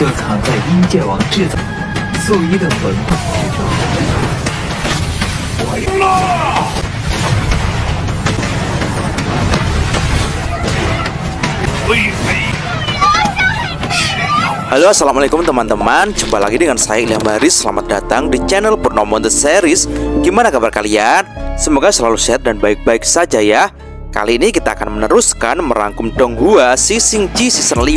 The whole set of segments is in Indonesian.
就藏在阴界王制造素衣的魂魄之中。我赢了！嘿嘿。 Halo assalamualaikum teman-teman Jumpa lagi dengan saya Ilham Baris Selamat datang di channel Purnomo The Series Gimana kabar kalian? Semoga selalu sehat dan baik-baik saja ya Kali ini kita akan meneruskan merangkum Donghua Sising Ji Season 5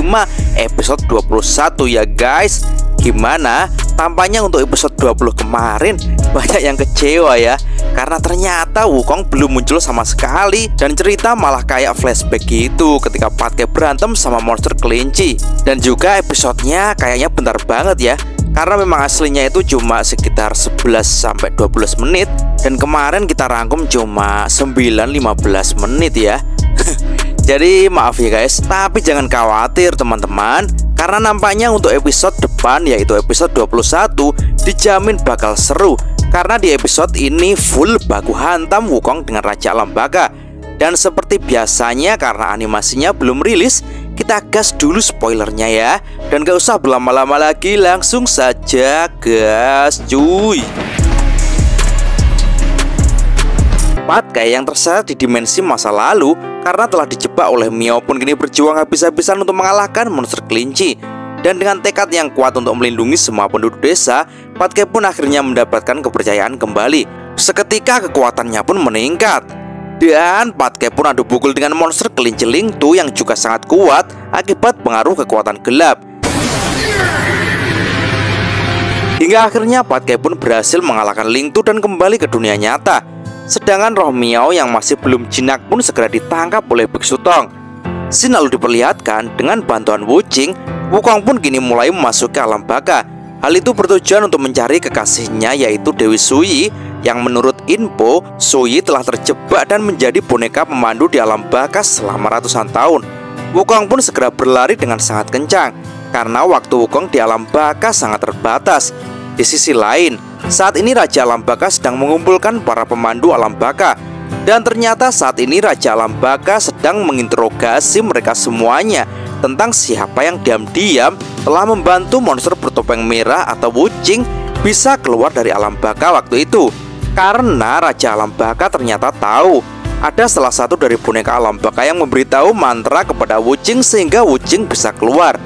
episode 21 ya guys. Gimana? Tampaknya untuk episode 20 kemarin banyak yang kecewa ya. Karena ternyata Wukong belum muncul sama sekali. Dan cerita malah kayak flashback gitu ketika Patke berantem sama monster kelinci. Dan juga episodenya kayaknya bentar banget ya karena memang aslinya itu cuma sekitar 11 sampai 12 menit. Dan kemarin kita rangkum cuma 9-15 menit ya. Jadi maaf ya guys, tapi jangan khawatir teman-teman. Karena nampaknya untuk episode depan yaitu episode 21 Dijamin bakal seru. Karena di episode ini full baku hantam Wukong dengan Raja Alam Baka Dan seperti biasanya karena animasinya belum rilis Kita gas dulu spoilernya ya Dan gak usah berlama-lama lagi langsung saja gas cuy Pat kayak yang terseret di dimensi masa lalu karena telah dijebak oleh Mio pun kini berjuang habis-habisan untuk mengalahkan monster kelinci. Dan dengan tekad yang kuat untuk melindungi semua penduduk desa, Patke pun akhirnya mendapatkan kepercayaan kembali. Seketika kekuatannya pun meningkat. Dan Patke pun adu pukul dengan monster kelinci Lingtu yang juga sangat kuat akibat pengaruh kekuatan gelap. Hingga akhirnya Patke pun berhasil mengalahkan Lingtu dan kembali ke dunia nyata. Sedangkan roh Miao yang masih belum jinak pun segera ditangkap oleh Biksu Tong. Sin lalu diperlihatkan dengan bantuan Wuching, Wukong pun kini mulai memasuki alam baka. Hal itu bertujuan untuk mencari kekasihnya yaitu Dewi Sui yang menurut info Sui telah terjebak dan menjadi boneka pemandu di alam baka selama ratusan tahun. Wukong pun segera berlari dengan sangat kencang karena waktu Wukong di alam baka sangat terbatas. Di sisi lain, saat ini Raja Alam Baka sedang mengumpulkan para pemandu Alam Baka Dan ternyata saat ini Raja Alam Baka sedang menginterogasi mereka semuanya Tentang siapa yang diam-diam telah membantu monster bertopeng merah atau Wuching bisa keluar dari Alam Baka waktu itu Karena Raja Alam Baka ternyata tahu ada salah satu dari boneka Alam Baka yang memberitahu mantra kepada Wuching sehingga Wuching bisa keluar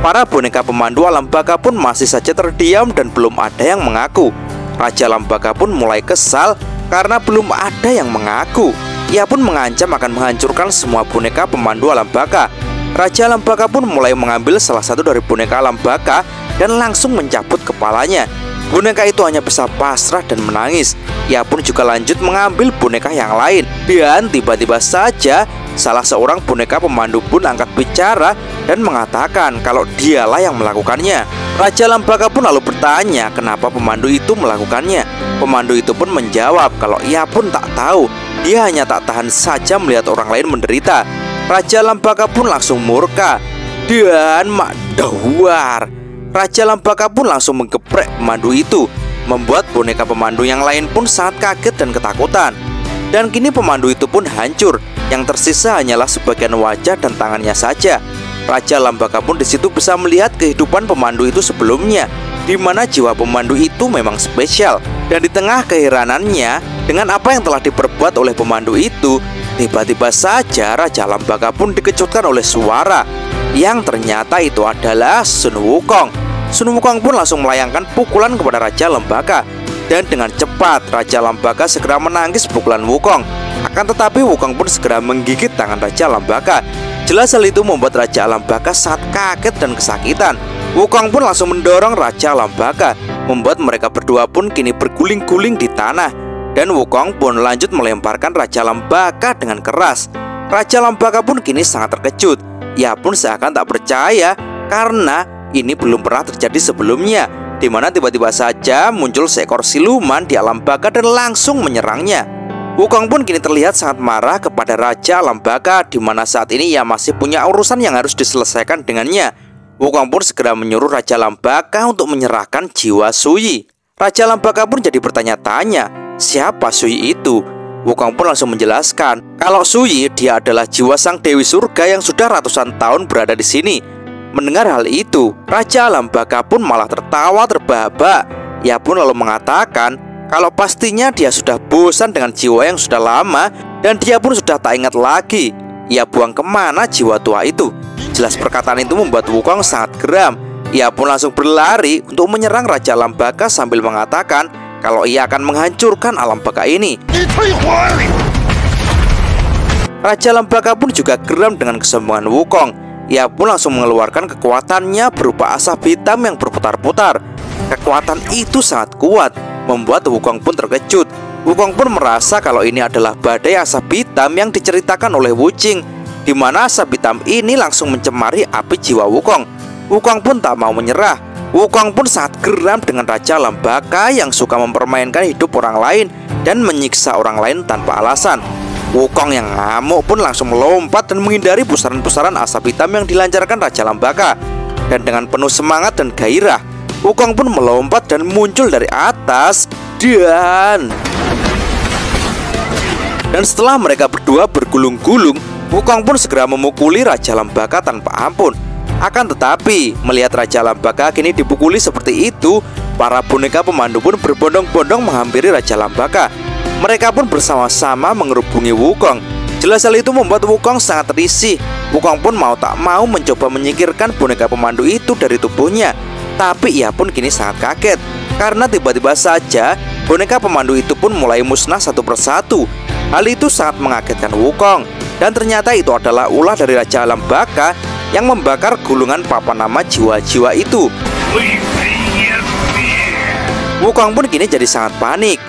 Para boneka pemandu alam baka pun masih saja terdiam dan belum ada yang mengaku. Raja alam baka pun mulai kesal karena belum ada yang mengaku. Ia pun mengancam akan menghancurkan semua boneka pemandu alam baka. Raja alam baka pun mulai mengambil salah satu dari boneka alam baka dan langsung mencabut kepalanya. Boneka itu hanya bisa pasrah dan menangis. Ia pun juga lanjut mengambil boneka yang lain. Dan tiba-tiba saja salah seorang boneka pemandu pun angkat bicara dan mengatakan kalau dialah yang melakukannya. Raja Lambaka pun lalu bertanya kenapa pemandu itu melakukannya. Pemandu itu pun menjawab kalau ia pun tak tahu. Dia hanya tak tahan saja melihat orang lain menderita. Raja Lambaka pun langsung murka dan mak dawar. Raja Lambaka pun langsung menggeprek pemandu itu, membuat boneka pemandu yang lain pun sangat kaget dan ketakutan. Dan kini pemandu itu pun hancur. Yang tersisa hanyalah sebagian wajah dan tangannya saja. Raja Lambaka pun di situ bisa melihat kehidupan pemandu itu sebelumnya, di mana jiwa pemandu itu memang spesial. Dan di tengah keheranannya dengan apa yang telah diperbuat oleh pemandu itu, tiba-tiba saja Raja Lambaka pun dikejutkan oleh suara yang ternyata itu adalah Sun Wukong. Sun Wukong pun langsung melayangkan pukulan kepada Raja Lembaka dan dengan cepat Raja Lembaka segera menangkis pukulan Wukong. Akan tetapi Wukong pun segera menggigit tangan Raja Lembaka. Jelas hal itu membuat Raja Lembaka sangat kaget dan kesakitan. Wukong pun langsung mendorong Raja Lembaka, membuat mereka berdua pun kini berguling-guling di tanah. Dan Wukong pun lanjut melemparkan Raja Lembaka dengan keras. Raja Lembaka pun kini sangat terkejut. Ia pun seakan tak percaya karena ini belum pernah terjadi sebelumnya di mana tiba-tiba saja muncul seekor siluman di alam baka dan langsung menyerangnya. Wukong pun kini terlihat sangat marah kepada Raja Alam Baka di mana saat ini ia masih punya urusan yang harus diselesaikan dengannya. Wukong pun segera menyuruh Raja Alam Baka untuk menyerahkan jiwa Sui. Raja Alam Baka pun jadi bertanya-tanya, siapa Sui itu? Wukong pun langsung menjelaskan kalau Sui dia adalah jiwa sang Dewi Surga yang sudah ratusan tahun berada di sini. Mendengar hal itu, Raja Alam Baka pun malah tertawa terbahak Ia pun lalu mengatakan kalau pastinya dia sudah bosan dengan jiwa yang sudah lama dan dia pun sudah tak ingat lagi ia buang ke mana jiwa tua itu. Jelas perkataan itu membuat Wukong sangat geram. Ia pun langsung berlari untuk menyerang Raja Alam Baka sambil mengatakan kalau ia akan menghancurkan alam baka ini. Raja Alam Baka pun juga geram dengan kesombongan Wukong. Ia pun langsung mengeluarkan kekuatannya berupa asap hitam yang berputar-putar. Kekuatan itu sangat kuat, membuat Wukong pun terkejut. Wukong pun merasa kalau ini adalah badai asap hitam yang diceritakan oleh Wuching, di mana asap hitam ini langsung mencemari api jiwa Wukong. Wukong pun tak mau menyerah. Wukong pun sangat geram dengan Raja Lembaka yang suka mempermainkan hidup orang lain dan menyiksa orang lain tanpa alasan. Wukong yang ngamuk pun langsung melompat dan menghindari pusaran-pusaran asap hitam yang dilancarkan Raja Lambaka. Dan dengan penuh semangat dan gairah, Wukong pun melompat dan muncul dari atas dan dan setelah mereka berdua bergulung-gulung, Wukong pun segera memukuli Raja Lambaka tanpa ampun. Akan tetapi, melihat Raja Lambaka kini dipukuli seperti itu, para boneka pemandu pun berbondong-bondong menghampiri Raja Lambaka. Mereka pun bersama-sama mengerubungi Wukong. Jelas hal itu membuat Wukong sangat risih. Wukong pun mau tak mau mencoba menyingkirkan boneka pemandu itu dari tubuhnya. Tapi ia pun kini sangat kaget karena tiba-tiba saja boneka pemandu itu pun mulai musnah satu persatu. Hal itu sangat mengagetkan Wukong dan ternyata itu adalah ulah dari Raja Alam Baka yang membakar gulungan papan nama jiwa-jiwa itu. Wukong pun kini jadi sangat panik.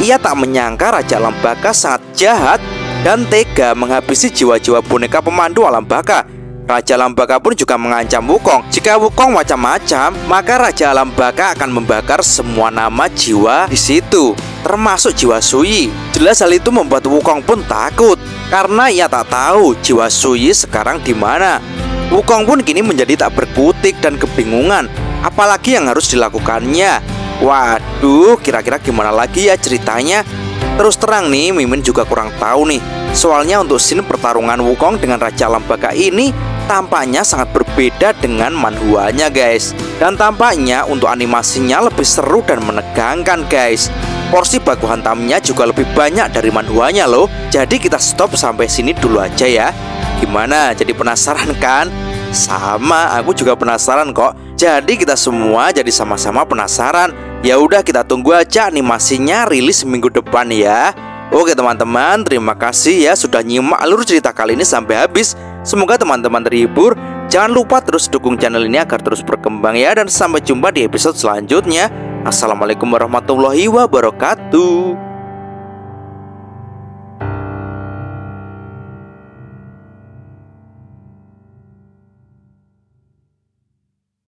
Ia tak menyangka Raja Alam Baka sangat jahat dan tega menghabisi jiwa-jiwa boneka pemandu alam baka. Raja Alam Baka pun juga mengancam Wukong. Jika Wukong macam-macam, maka Raja Alam Baka akan membakar semua nama jiwa di situ, termasuk jiwa Sui. Jelas hal itu membuat Wukong pun takut karena ia tak tahu jiwa Sui sekarang di mana. Wukong pun kini menjadi tak berkutik dan kebingungan, apalagi yang harus dilakukannya. Waduh, kira-kira gimana lagi ya ceritanya? Terus terang nih, Mimin juga kurang tahu nih. Soalnya untuk scene pertarungan Wukong dengan Raja Lambaka ini tampaknya sangat berbeda dengan manhuanya guys. Dan tampaknya untuk animasinya lebih seru dan menegangkan guys. Porsi baku hantamnya juga lebih banyak dari manhuanya loh. Jadi kita stop sampai sini dulu aja ya. Gimana? Jadi penasaran kan? Sama, aku juga penasaran kok. Jadi kita semua jadi sama-sama penasaran. Ya udah kita tunggu aja animasinya rilis minggu depan ya. Oke teman-teman, terima kasih ya sudah nyimak alur cerita kali ini sampai habis. Semoga teman-teman terhibur. Jangan lupa terus dukung channel ini agar terus berkembang ya dan sampai jumpa di episode selanjutnya. Assalamualaikum warahmatullahi wabarakatuh.